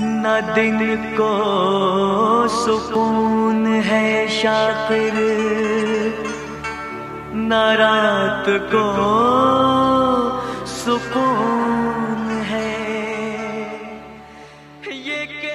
न दिन को सुकून है शाकिर न रात को सुकून है। ये के